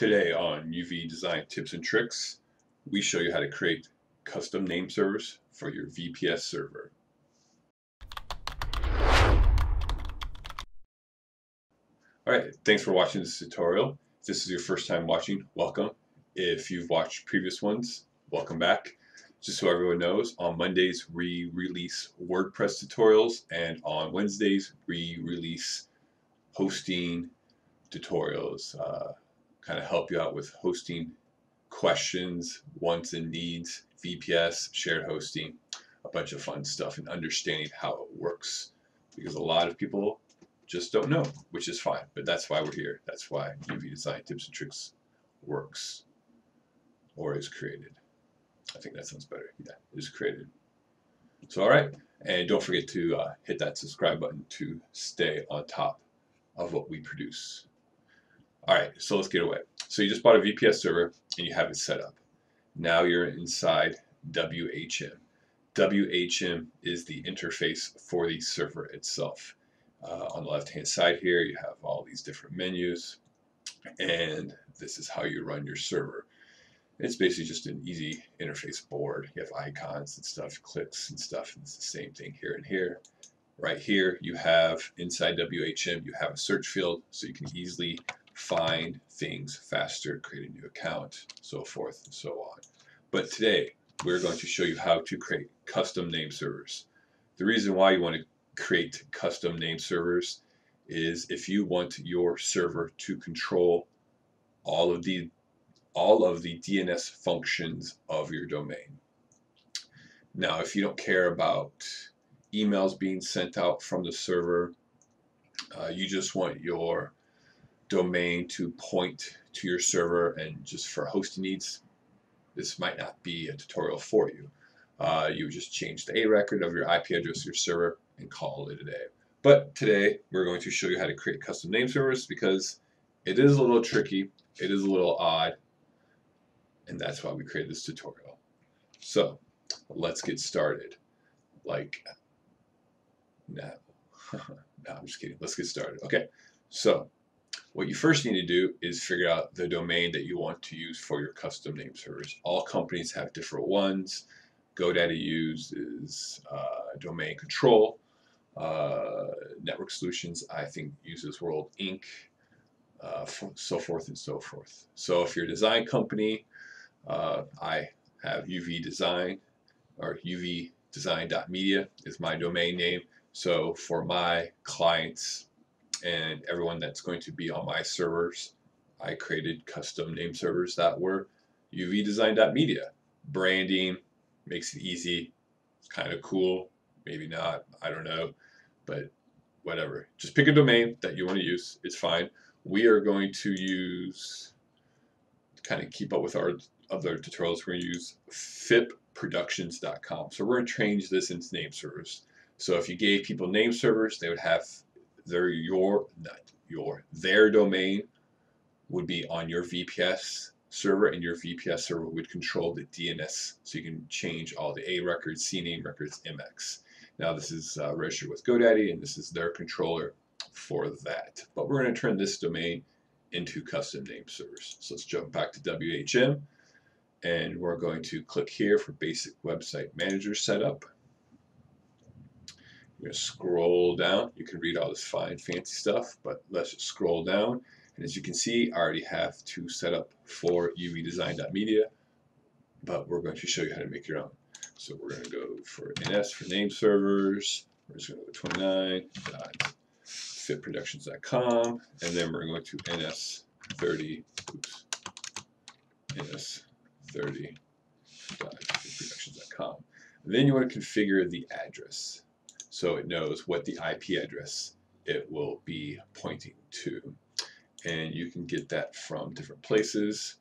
Today on UV Design Tips and Tricks, we show you how to create custom name servers for your VPS server. Alright, thanks for watching this tutorial. If this is your first time watching, welcome. If you've watched previous ones, welcome back. Just so everyone knows, on Mondays we release WordPress tutorials and on Wednesdays we release hosting tutorials. Uh, kind of help you out with hosting questions, wants and needs, VPS, shared hosting, a bunch of fun stuff and understanding how it works. Because a lot of people just don't know, which is fine. But that's why we're here. That's why UV Design Tips and Tricks works or is created. I think that sounds better. Yeah, is created. So, all right. And don't forget to uh, hit that subscribe button to stay on top of what we produce. All right, so let's get away. So you just bought a VPS server and you have it set up. Now you're inside WHM. WHM is the interface for the server itself. Uh, on the left hand side here you have all these different menus and this is how you run your server. It's basically just an easy interface board. You have icons and stuff, clicks and stuff, and it's the same thing here and here. Right here you have inside WHM you have a search field so you can easily find things faster, create a new account, so forth and so on. But today, we're going to show you how to create custom name servers. The reason why you want to create custom name servers is if you want your server to control all of the all of the DNS functions of your domain. Now, if you don't care about emails being sent out from the server, uh, you just want your domain to point to your server and just for hosting needs, this might not be a tutorial for you. Uh, you would just change the A record of your IP address of your server and call it a day. But today we're going to show you how to create custom name servers because it is a little tricky, it is a little odd, and that's why we created this tutorial. So let's get started. Like now. no, I'm just kidding. Let's get started. Okay, so what you first need to do is figure out the domain that you want to use for your custom name servers. All companies have different ones. GoDaddy uses uh, domain control. Uh, Network Solutions, I think, uses World Inc. Uh, so forth and so forth. So if you're a design company, uh, I have UV Design or UV uvdesign.media is my domain name. So for my clients, and everyone that's going to be on my servers. I created custom name servers that were uvdesign.media. Branding makes it easy. It's kind of cool. Maybe not. I don't know. But whatever. Just pick a domain that you want to use. It's fine. We are going to use, kind of keep up with our other tutorials, we're going to use fipproductions.com. So we're going to change this into name servers. So if you gave people name servers, they would have their your not your their domain would be on your VPS server and your VPS server would control the DNS so you can change all the A records, CNAME records, MX. Now this is uh, registered with GoDaddy and this is their controller for that. But we're going to turn this domain into custom name servers. So let's jump back to WHM and we're going to click here for basic website manager setup. You're going to scroll down. You can read all this fine fancy stuff, but let's just scroll down. And as you can see, I already have two set up for uvdesign.media, but we're going to show you how to make your own. So we're going to go for NS for name servers. We're just going to go 29.fipproductions.com, and then we're going to NS30, oops, NS30.fipproductions.com. Then you want to configure the address so it knows what the IP address it will be pointing to. And you can get that from different places.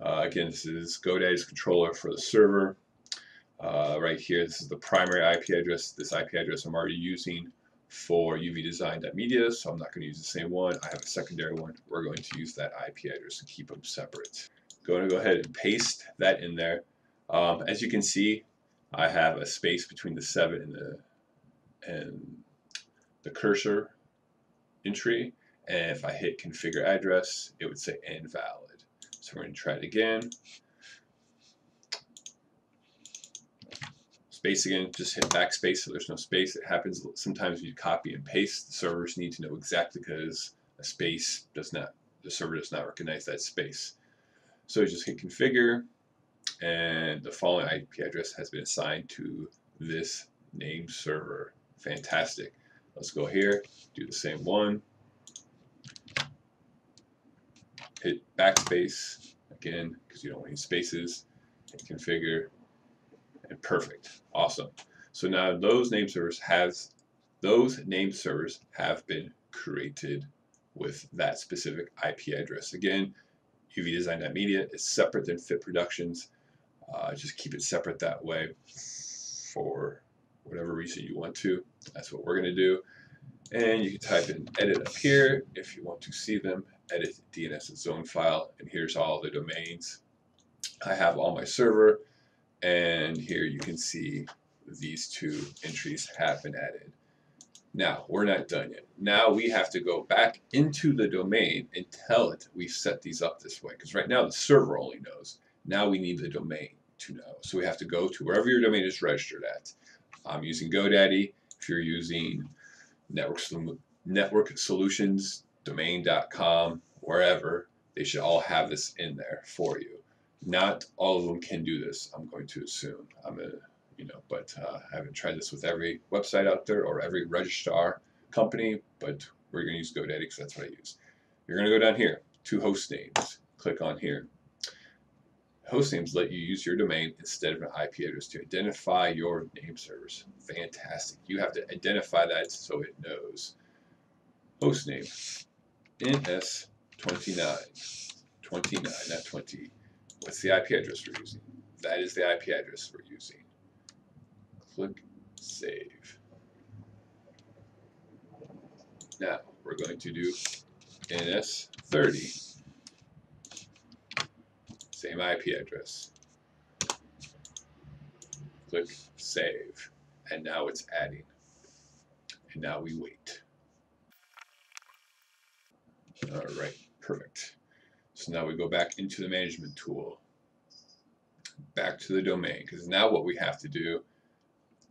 Uh, again, this is GoDaddy's controller for the server. Uh, right here, this is the primary IP address. This IP address I'm already using for uvdesign.media, so I'm not going to use the same one. I have a secondary one. We're going to use that IP address and keep them separate. Going to go ahead and paste that in there. Um, as you can see, I have a space between the 7 and the and the cursor entry and if I hit configure address it would say invalid So we're going to try it again. Space again, just hit backspace so there's no space. It happens sometimes you copy and paste. The servers need to know exactly because a space does not, the server does not recognize that space. So just hit configure and the following IP address has been assigned to this name server. Fantastic. Let's go here, do the same one. Hit backspace again because you don't want any spaces. Hit configure and perfect. Awesome. So now those name servers has those name servers have been created with that specific IP address. Again, uvdesign.media is separate than Fit Productions. Uh, just keep it separate that way for whatever reason you want to. That's what we're going to do. And you can type in edit up here if you want to see them. Edit DNS and zone file. And here's all the domains. I have all my server. And here you can see these two entries have been added. Now, we're not done yet. Now we have to go back into the domain and tell it we set these up this way. Because right now the server only knows. Now we need the domain to know. So we have to go to wherever your domain is registered at. I'm using GoDaddy. If you're using Network, Network Solutions, domain.com, wherever, they should all have this in there for you. Not all of them can do this, I'm going to assume. I'm a, you know, but uh, I haven't tried this with every website out there or every registrar company, but we're going to use GoDaddy because that's what I use. You're going to go down here to host names. Click on here. Host names let you use your domain instead of an IP address to identify your name servers. Fantastic. You have to identify that so it knows. Host name NS29. 29, not 20. What's the IP address we're using? That is the IP address we're using. Click Save. Now, we're going to do NS30 same IP address. Click Save, and now it's adding. And now we wait. All right, perfect. So now we go back into the management tool, back to the domain, because now what we have to do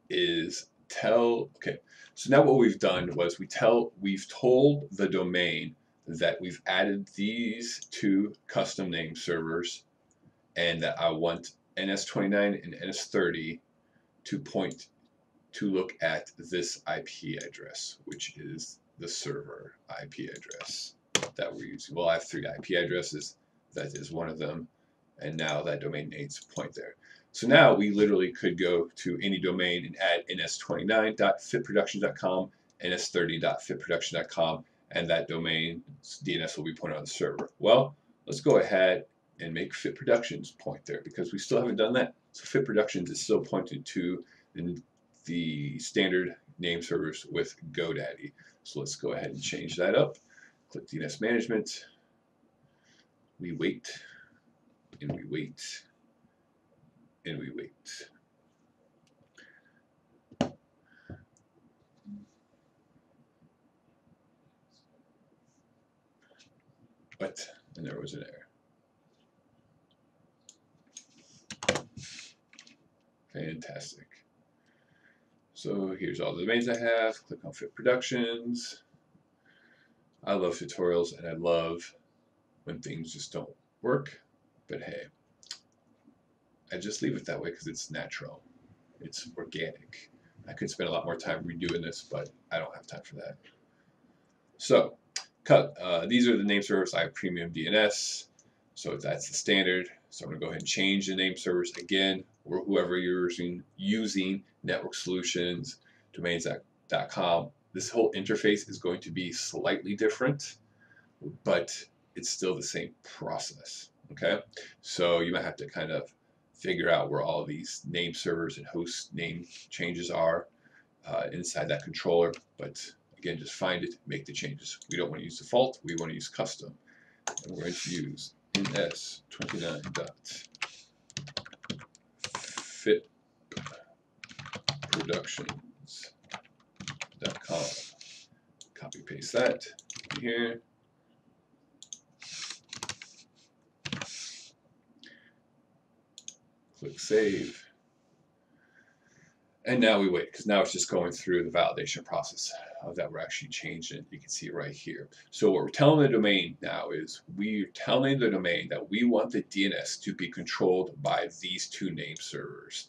is tell, okay, so now what we've done was we tell, we've told the domain that we've added these two custom name servers and that I want NS29 and NS30 to point to look at this IP address, which is the server IP address that we're using. Well, I have three IP addresses. That is one of them. And now that domain needs to point there. So now we literally could go to any domain and add ns29.fitproduction.com, ns30.fitproduction.com, and that domain DNS will be pointed on the server. Well, let's go ahead and make Fit Productions point there because we still haven't done that. So Fit Productions is still pointed to the, the standard name servers with GoDaddy. So let's go ahead and change that up. Click DNS Management. We wait, and we wait, and we wait. But, and there was an error. Fantastic. So here's all the domains I have. Click on Fit Productions. I love tutorials and I love when things just don't work. But hey, I just leave it that way because it's natural. It's organic. I could spend a lot more time redoing this, but I don't have time for that. So, cut. Uh, these are the name servers. I have Premium DNS, so that's the standard. So I'm going to go ahead and change the name servers again or whoever you're using, using network solutions, domains.com. This whole interface is going to be slightly different, but it's still the same process. Okay, so you might have to kind of figure out where all these name servers and host name changes are uh, inside that controller. But again, just find it, make the changes. We don't want to use default, we want to use custom. And we're going to use ns29 dot fitproductions.com. Copy paste that here. Click save. And now we wait because now it's just going through the validation process of that we're actually changing. You can see it right here. So what we're telling the domain now is we're telling the domain that we want the DNS to be controlled by these two name servers.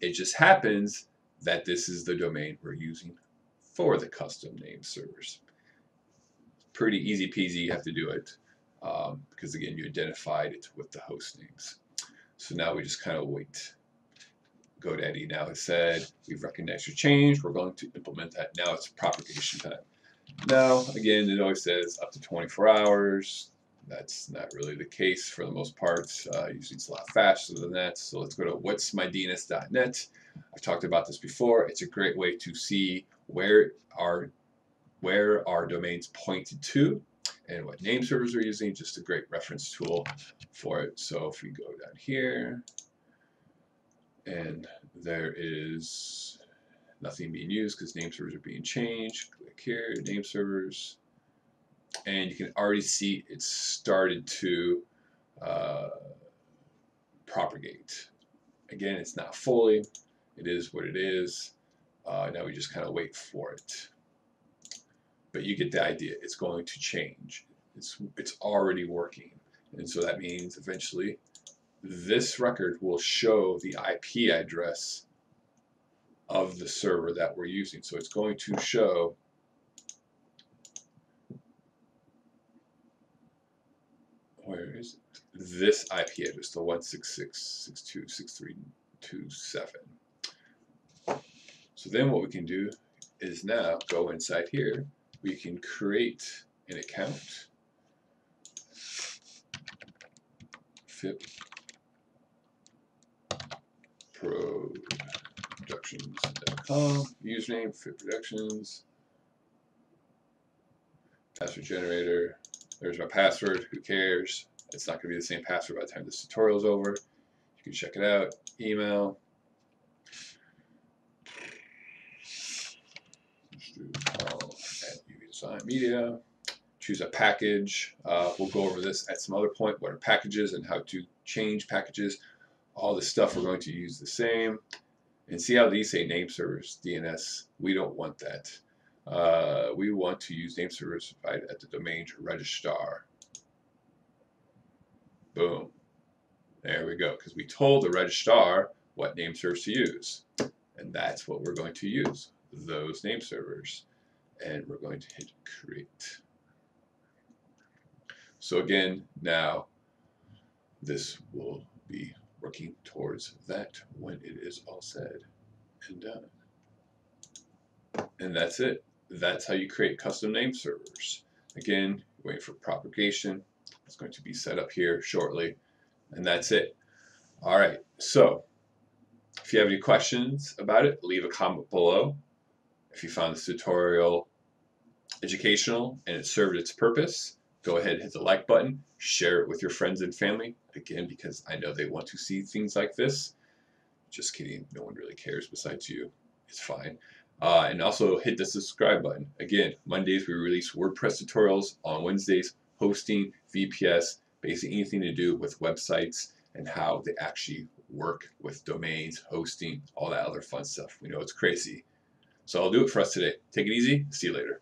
It just happens that this is the domain we're using for the custom name servers. Pretty easy peasy, you have to do it um, because again you identified it with the host names. So now we just kind of wait. GoDaddy now has said, we've recognized your change, we're going to implement that. Now it's propagation time. Now, again, it always says up to 24 hours. That's not really the case for the most part. Uh, usually it's a lot faster than that. So let's go to whatsmydns.net. I've talked about this before. It's a great way to see where our where our domains pointed to and what name servers we're using. Just a great reference tool for it. So if we go down here, and there is nothing being used because name servers are being changed. Click here, name servers, and you can already see it's started to uh, propagate. Again, it's not fully, it is what it is. Uh, now we just kind of wait for it. But you get the idea, it's going to change. It's, it's already working. And so that means eventually this record will show the IP address of the server that we're using. So it's going to show where is it? this IP address, the 166.62.6327. So then what we can do is now go inside here. We can create an account. FIP productions.com, username, fit productions, password generator. There's my password, who cares? It's not going to be the same password by the time this tutorial is over. You can check it out. Email. at Media. Choose a package. Uh, we'll go over this at some other point, what are packages and how to change packages all the stuff we're going to use the same. And see how these say name servers, DNS. We don't want that. Uh, we want to use name servers at the domain registrar. Boom. There we go. Because we told the registrar what name servers to use. And that's what we're going to use. Those name servers. And we're going to hit create. So again, now this will be working towards that when it is all said and done. And that's it. That's how you create custom name servers. Again, wait for propagation. It's going to be set up here shortly. And that's it. All right. So if you have any questions about it, leave a comment below. If you found this tutorial educational and it served its purpose, go ahead hit the like button, share it with your friends and family, again, because I know they want to see things like this. Just kidding, no one really cares besides you. It's fine. Uh, and also hit the subscribe button. Again, Mondays we release WordPress tutorials. On Wednesdays, hosting, VPS, basically anything to do with websites and how they actually work with domains, hosting, all that other fun stuff. We know it's crazy. So I'll do it for us today. Take it easy. See you later.